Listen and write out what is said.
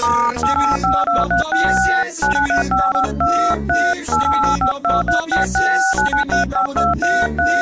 Yes yes. Yes yes.